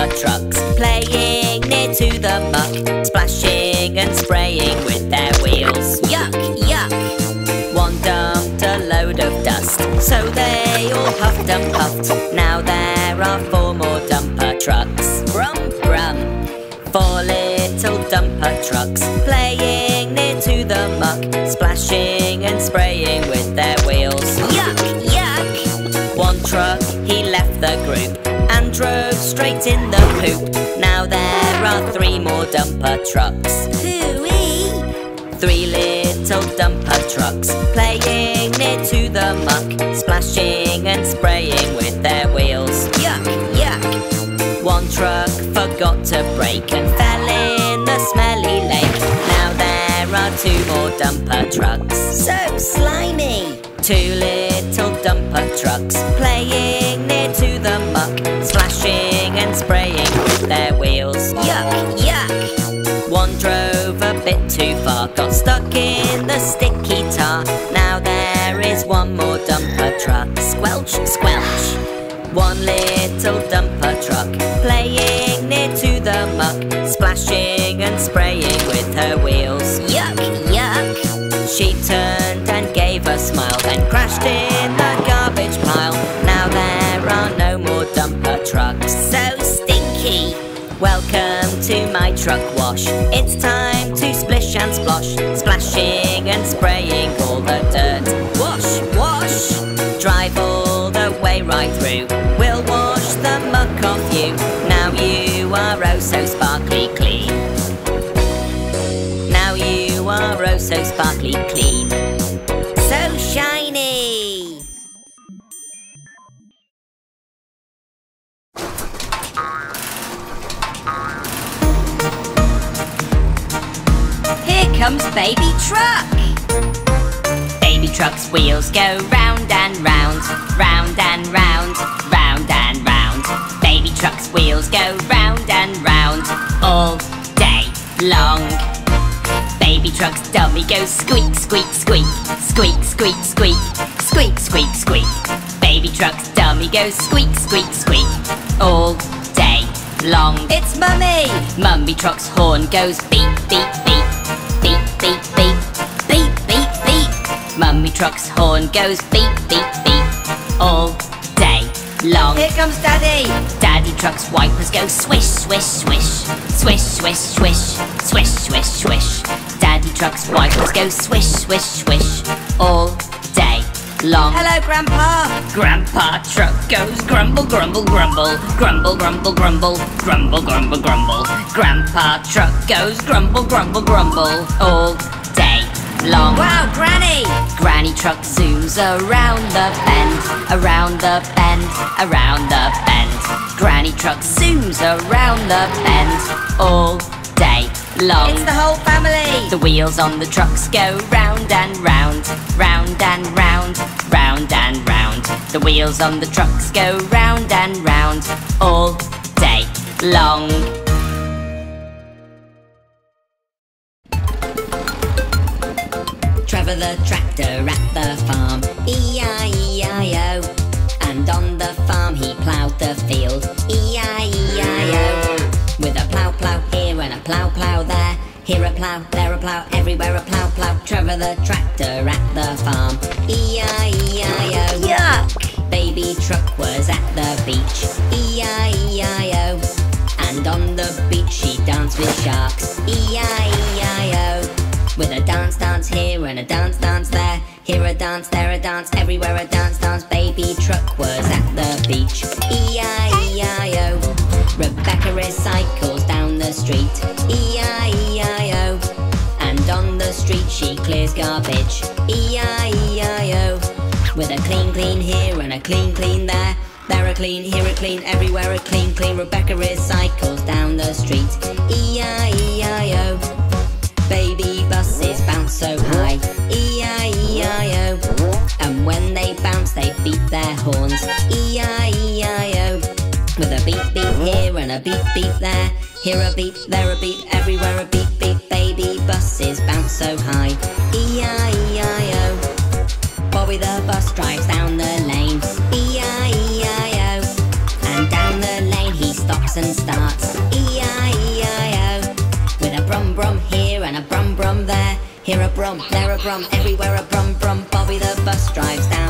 dumper trucks, playing near to the muck, splashing and spraying with their wheels. Yuck, yuck! One dumped a load of dust, so they all huffed and puffed. Now there are four more dumper trucks. Brum, brum. Four little dumper trucks, playing near to the muck, splashing and spraying with their wheels. Yuck, yuck! One truck, he left the group straight in the poop. Now there are three more dumper trucks. Hooey! Three little dumper trucks, playing near to the muck, splashing and spraying with their wheels. Yuck, yuck! One truck forgot to brake and fell in the smelly two more dumper trucks. So slimy! Two little dumper trucks playing near to the muck, splashing and spraying with their wheels. Yuck, yuck! One drove a bit too far, got stuck in the sticky tar. Now there is one more dumper truck. Squelch, squelch! One little dumper truck playing truck wash. It's time to splish and splosh, splashing and spraying all the dirt. Wash, wash! Drive all the way right through. We'll wash the muck off you. Now you are oh so sparkly clean. Now you are oh so sparkly clean. So shiny! Comes baby truck! Baby truck's wheels go round and round, round and round, round and round. Baby truck's wheels go round and round all day long. Baby truck's dummy goes squeak, squeak, squeak, squeak, squeak, squeak, squeak, squeak, squeak. Baby truck's dummy goes squeak, squeak, squeak all day long. It's mummy! Mummy truck's horn goes beep, beep, beep, beep, beep, beep, beep, beep. Mummy truck's horn goes beep, beep, beep all day long. Here comes Daddy. Daddy truck's wipers go swish, swish, swish, swish, swish, swish, swish, swish, swish. Daddy truck's wipers go swish, swish, swish all day long. Hello, Grandpa. Grandpa truck goes grumble, grumble, grumble, grumble, grumble, grumble, grumble, grumble, grumble. Grandpa truck goes grumble, grumble, grumble all day long. Wow, Granny. Granny truck zooms around the bend, around the bend, around the bend. Granny truck zooms around the bend all day long. It's the whole family. The wheels on the trucks go round and round, round and round, round and round. The wheels on the trucks go round and round all day long. Trevor the tractor at the farm, Plough, there a plough, everywhere a plough, plough. Trevor the tractor at the farm, E-I-E-I-O. Yuck. Baby truck was at the beach, E-I-E-I-O. And on the beach she danced with sharks, E-I-E-I-O. With a dance, dance here and a dance, dance there. Here a dance, there a dance, everywhere a dance, dance. Baby truck was at the beach, E-I-E-I-O. Rebecca recycles down clears garbage, E-I-E-I-O. With a clean, clean here and a clean, clean there. There a clean, here a clean, everywhere a clean, clean. Rebecca recycles down the street, E-I-E-I-O. Baby buses bounce so high, E-I-E-I-O. And when they bounce, they beat their horns, E-I-E-I-O. With a beep beep here and a beep beep there. Here a beep, there a beep, everywhere a beep beep. Baby buses bounce so high, E-I-E-I-O. Bobby the bus drives down the lane. E-I-E-I-O. And down the lane he stops and starts. E-I-E-I-O. With a brum brum here and a brum brum there. Here a brum, there a brum, everywhere a brum brum. Bobby the bus drives down.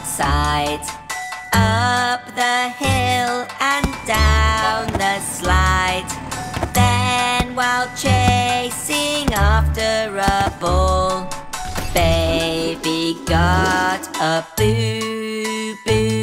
Outside Up the hill and down the slide. Then while chasing after a ball Baby got a boo-boo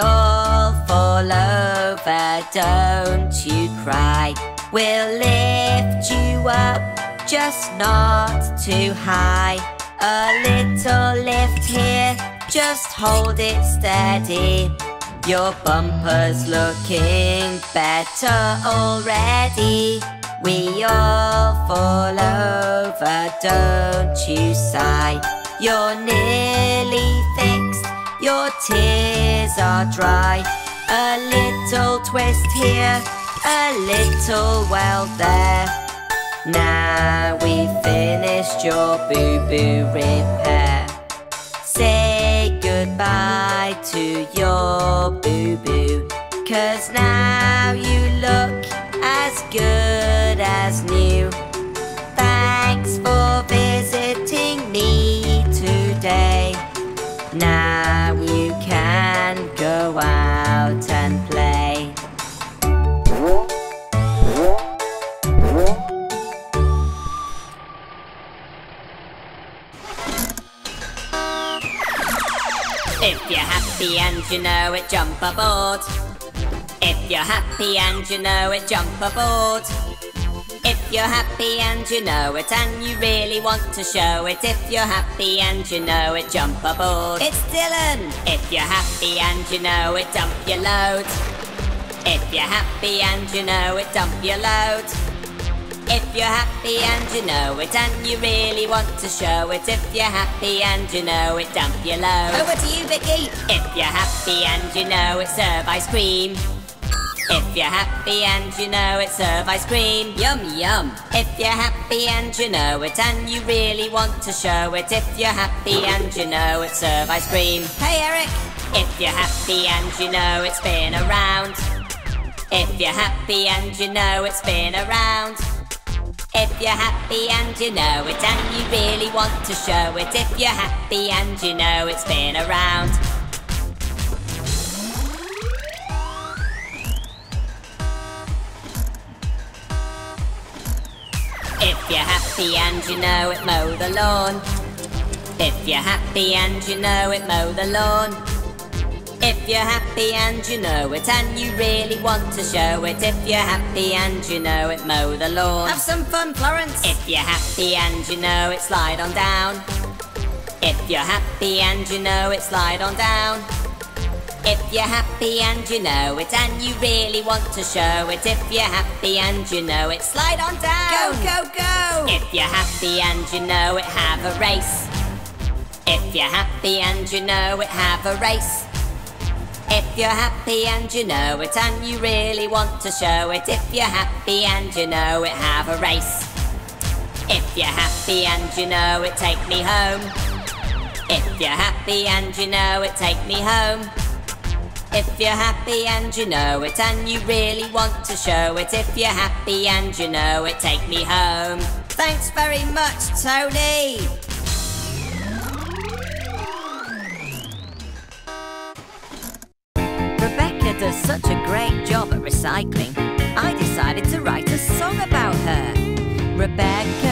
All fall over, don't you cry. We'll lift you up, just not too high. A little lift here, just hold it steady. Your bumper's looking better already. We all fall over, don't you sigh. You're nearly your tears are dry. A little twist here, a little well there. Now we've finished your boo-boo repair. Say goodbye to your boo-boo Cause now you look as good as new happy and you know it, jump aboard. If you're happy and you know it, jump aboard. If you're happy and you know it, and you really want to show it. If you're happy and you know it, jump aboard. It's Dylan. If you're happy and you know it, dump your load. If you're happy and you know it, dump your load. If you're happy and you know it and you really want to show it If you're happy and you know it, dump your load Over to you, Vicky! If you're happy and you know it, serve ice cream If you're happy and you know it, serve ice cream Yum yum If you're happy and you know it and you really want to show it If you're happy and you know it, serve ice cream Hey Eric! If you're happy and you know it, spin around If you're happy and you know it, spin around if you're happy and you know it and you really want to show it If you're happy and you know it's been around. If you're happy and you know it, mow the lawn. If you're happy and you know it, mow the lawn If you're happy and you know it and you really want to show it If you're happy and you know it, mow the lawn Have some fun, Florence! If you're happy and you know it, slide on down If you're happy and you know it, slide on down If you're happy and you know it and you really want to show it If you're happy and you know it, slide on down Go, go, go! If you're happy and you know it, have a race If you're happy and you know it, have a race if you're happy and you know it and you really want to show it, if you're happy and you know it, have a race. If you're happy and you know it, take me home. If you're happy and you know it, take me home. If you're happy and you know it and you really want to show it, if you're happy and you know it, take me home. Thanks very much, Tony! does such a great job at recycling, I decided to write a song about her. Rebecca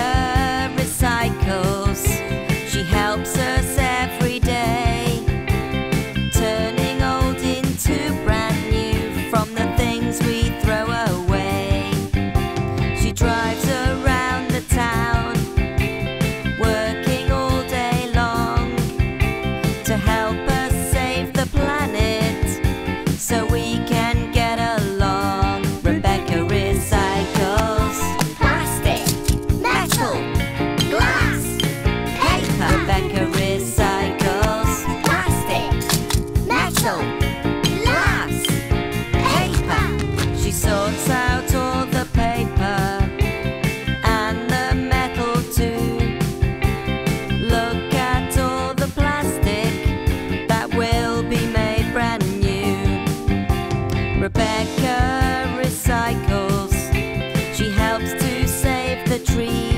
free.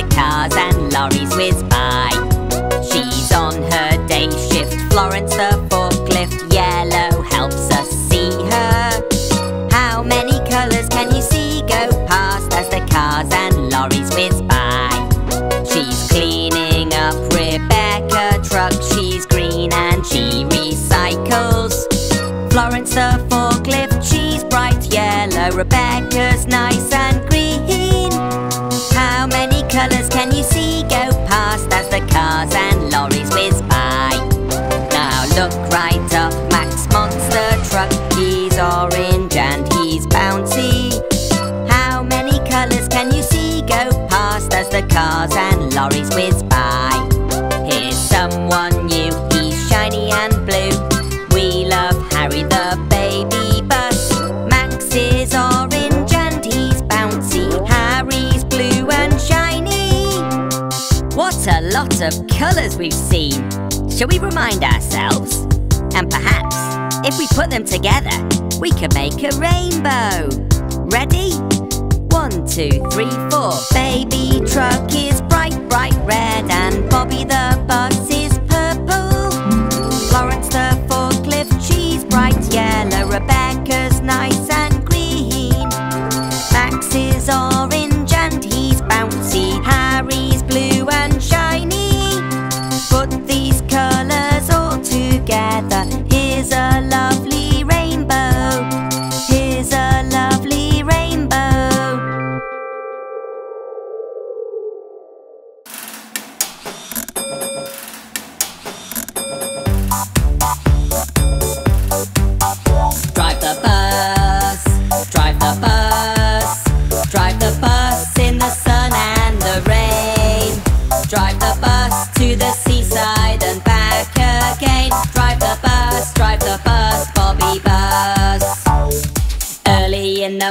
the cars and lorries whiz by. She's on her day shift, Florence the colours we've seen. Shall we remind ourselves? And perhaps, if we put them together, we could make a rainbow. Ready? One, two, three, four. Baby truck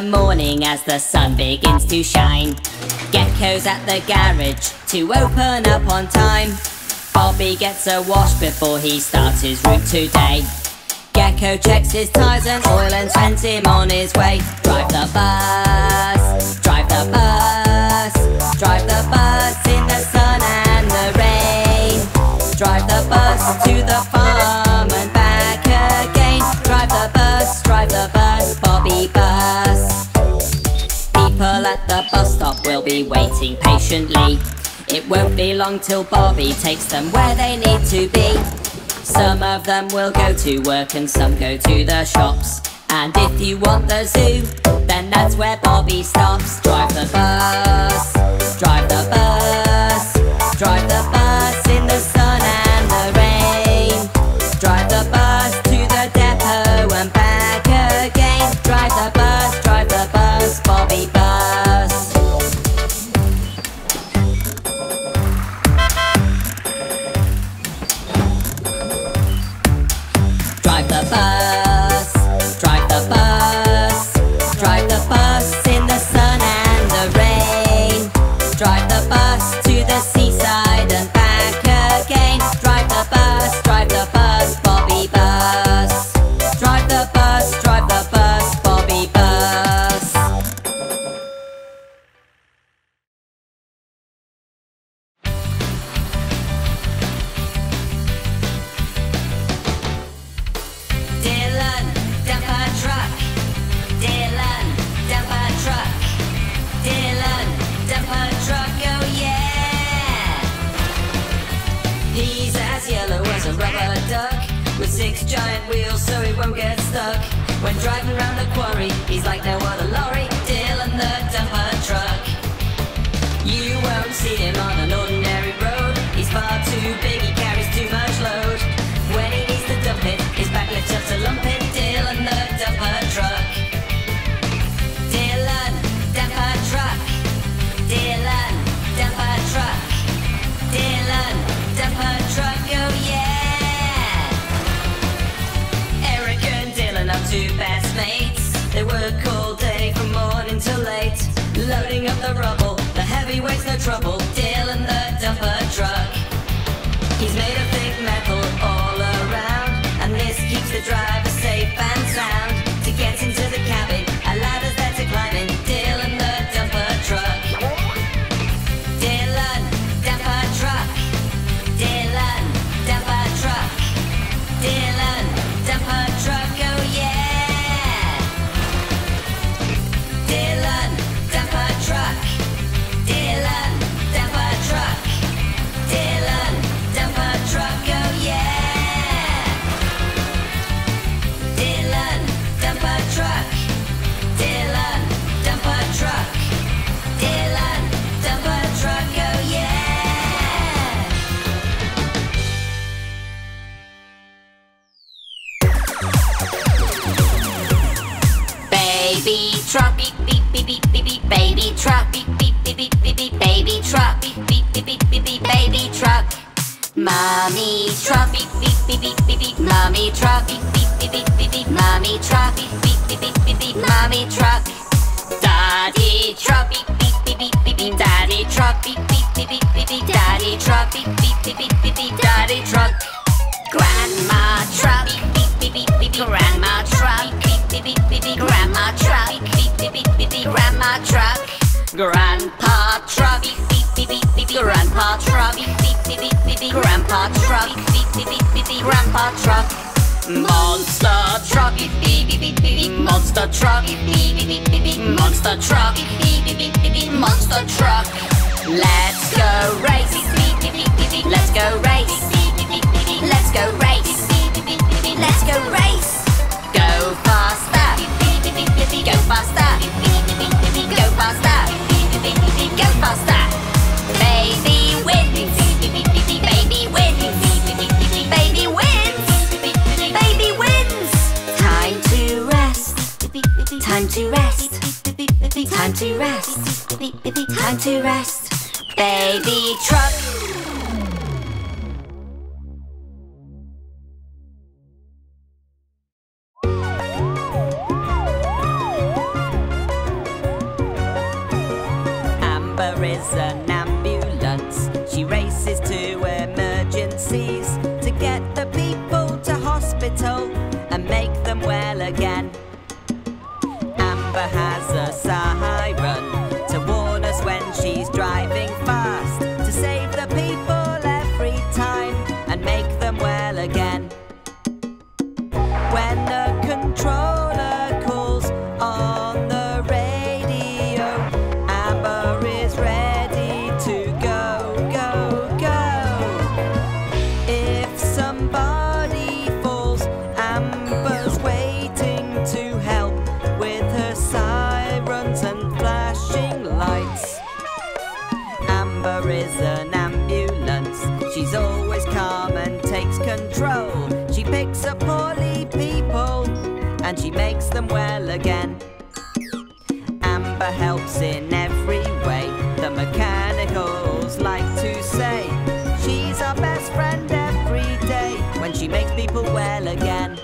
morning as the sun begins to shine. Gecko's at the garage to open up on time. Bobby gets a wash before he starts his route today. Gecko checks his tires and oil and sends him on his way. Drive the bus, drive the bus, drive the bus in the sun and the rain. Drive the bus to the farm and back again. Drive the bus, drive the bus, waiting patiently. It won't be long till Bobby takes them where they need to be. Some of them will go to work and some go to the shops. And if you want the zoo, then that's where Bobby stops. Drive the bus, drive the bus, drive the bus with six giant wheels so he won't get stuck. When driving around the quarry, he's like no other lorry. Dylan the dumper truck. You won't see him on an ordinary road. He's far too big, he carries too much load. When he needs to dump it, his back lifts up to lump it. Truck, beep beep beep beep beep beep. Mommy truck, beep beep beep beep beep beep. Mommy truck, beep beep beep beep beep beep. Mommy truck. Daddy truck, beep beep beep beep beep beep. Daddy truck, beep beep beep beep beep beep. Daddy truck, beep beep beep beep beep beep. Daddy truck. Grandma truck, beep beep beep beep beep beep. Grandma truck, beep beep beep beep beep. Grandma truck, beep beep beep beep beep beep. Grandma truck. Grandpa truck, Grandpa truck. Grandpa truck. Grandpa truck. Monster truck. Monster truck. Monster truck. Monster truck. Let's go race. Let's go race. Let's go race. Let's go race. Go faster. Go faster. Go faster. Go faster. Time to rest. Time to rest. Time to rest. Time to rest. Baby truck. Is an ambulance. She's always calm and takes control. She picks up poorly people and she makes them well again. Amber helps in every way. The mechanicals like to say she's our best friend every day when she makes people well again.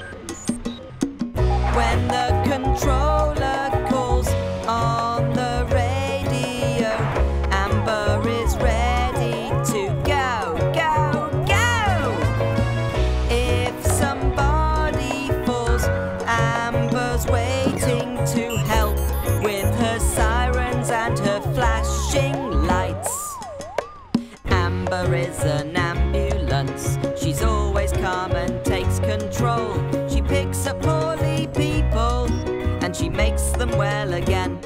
Again.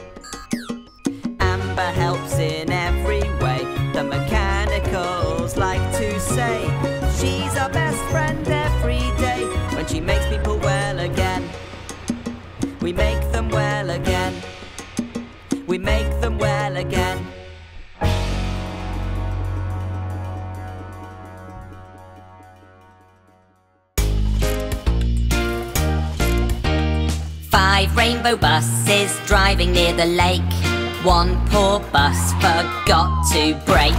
Amber helps in every way. The mechanicals like to say she's our best friend every day when she makes people well again. We make them well again. We make them well again. Five rainbow buses driving near the lake. One poor bus forgot to brake.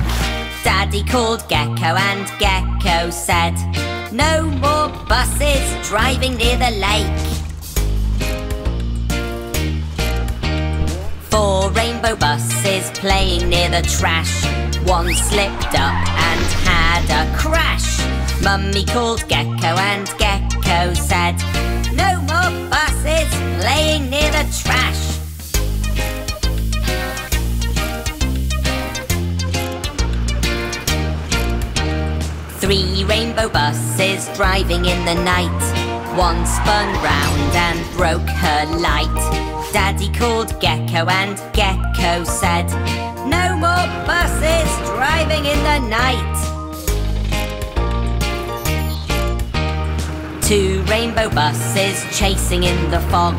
Daddy called Gecko and Gecko said, No more buses driving near the lake. Four rainbow buses playing near the trash. One slipped up and had a crash. Mummy called Gecko and Gecko said, No more the trash. Three rainbow buses driving in the night. One spun round and broke her light. Daddy called Gecko and Gecko said, No more buses driving in the night. Two rainbow buses chasing in the fog.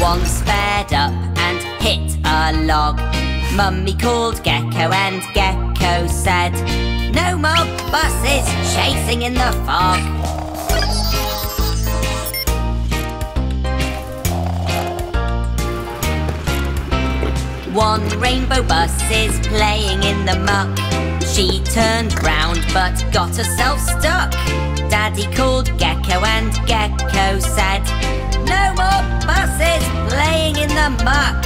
One sped up and hit a log. Mummy called Gecko and Gecko said, No more buses chasing in the fog. One rainbow bus is playing in the muck. She turned round but got herself stuck. Daddy called Gecko and Gecko said, No more buses playing in the muck.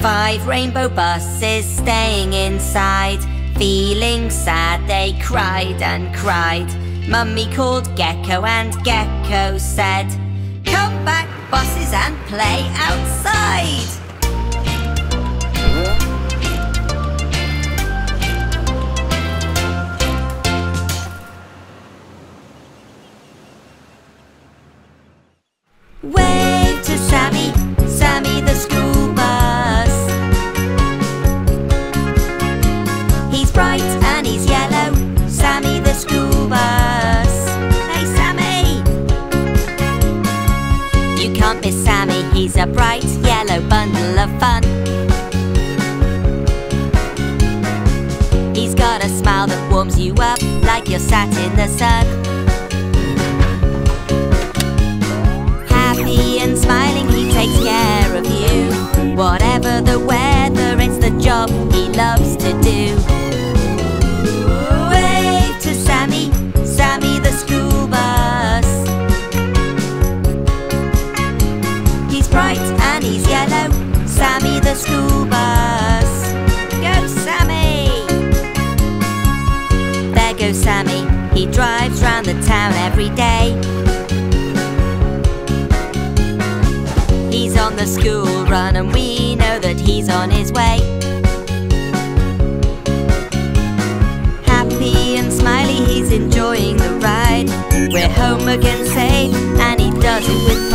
Five rainbow buses staying inside. Feeling sad, they cried and cried. Mummy called Gecko and Gecko said, Come back, buses, and play outside. Warms you up like you're sat in the sun. Happy and smiling, he takes care of you. Whatever the weather, it's the job he loves to do. Sammy, Sammy the school bus. He's bright and he's yellow, Sammy the school bus. He drives round the town every day. He's on the school run and we know that he's on his way. Happy and smiley, he's enjoying the ride. We're home again safe and he does it with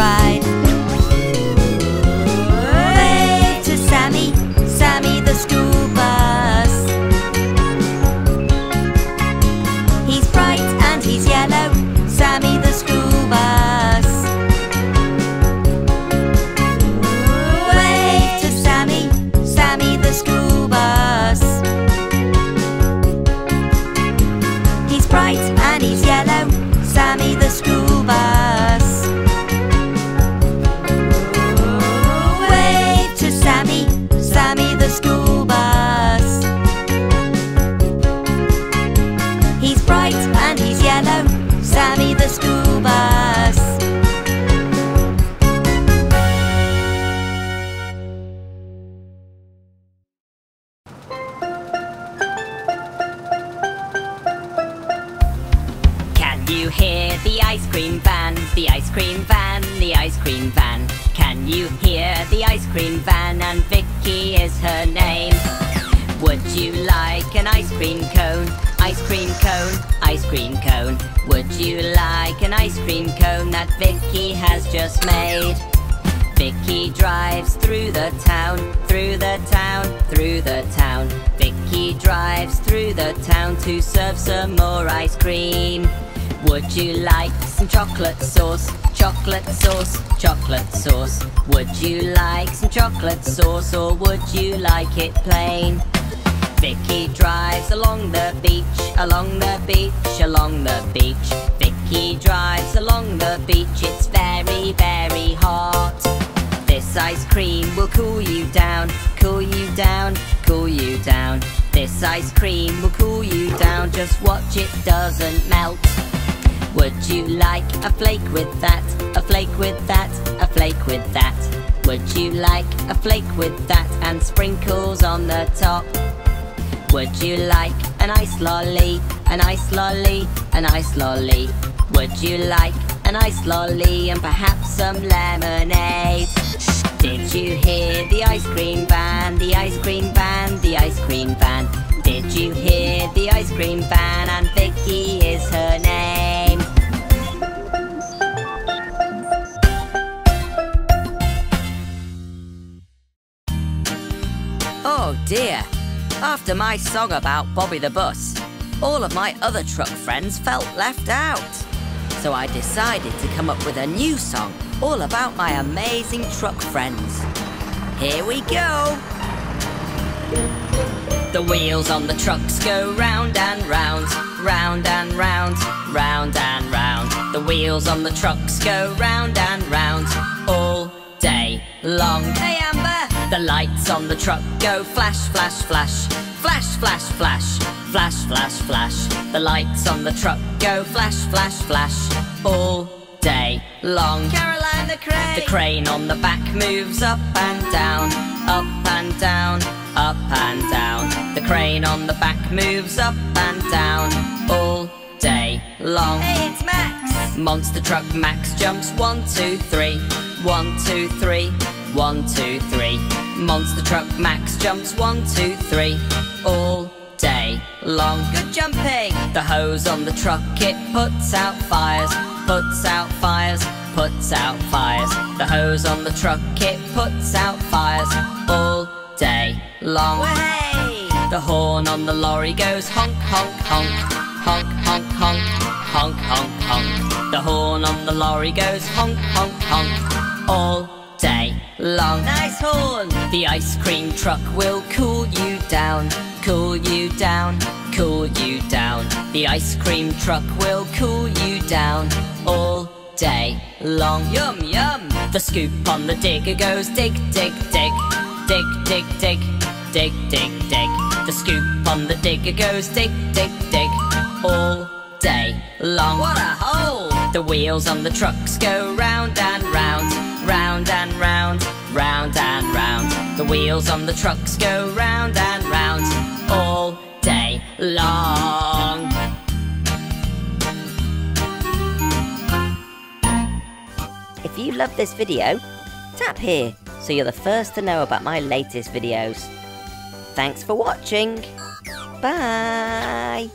you like an ice cream cone? Ice cream cone, ice cream cone. Would you like an ice cream cone that Vicky has just made? Vicky drives through the town, through the town, through the town. Vicky drives through the town to serve some more ice cream. Would you like some chocolate sauce? Chocolate sauce, chocolate sauce. Would you like some chocolate sauce or would you like it plain? Vicky drives along the beach, along the beach, along the beach. Vicky drives along the beach, it's very, very hot. This ice cream will cool you down, cool you down, cool you down. This ice cream will cool you down, just watch it doesn't melt. Would you like a flake with that, a flake with that, a flake with that? Would you like a flake with that and sprinkles on the top? Would you like an ice lolly, an ice lolly, an ice lolly? Would you like an ice lolly and perhaps some lemonade? Did you hear the ice cream van, the ice cream van, the ice cream van? Did you hear the ice cream van and Vicky is her name? Oh dear. After my song about Bobby the Bus, all of my other truck friends felt left out. So I decided to come up with a new song all about my amazing truck friends. Here we go. The wheels on the trucks go round and round, round and round, round and round. The wheels on the trucks go round and round all day long. Hey, lights on the truck go flash, flash, flash. Flash, flash, flash. Flash, flash, flash. The lights on the truck go flash, flash, flash. All day long. Caroline the crane. The crane on the back moves up and down, up and down, up and down. The crane on the back moves up and down all day long. Hey, it's Max. Monster truck Max jumps one, two, three, one, two, three. One, two, three. Monster truck Max jumps one, two, three. All day long. Good jumping! The hose on the truck, it puts out fires, puts out fires, puts out fires. The hose on the truck, it puts out fires all day long. Way! The horn on the lorry goes honk, honk, honk, honk, honk, honk, honk, honk, honk. The horn on the lorry goes honk, honk, honk, all day long. Nice horn! The ice cream truck will cool you down, cool you down, cool you down. The ice cream truck will cool you down all day long. Yum, yum! The scoop on the digger goes dig, dig, dig, dig, dig, dig, dig, dig, dig. The scoop on the digger goes dig, dig, dig, all day long. What a hole! The wheels on the trucks go round and round, round and round, round and round. The wheels on the trucks go round and round all day long. If you love this video, tap here so you're the first to know about my latest videos. Thanks for watching. Bye.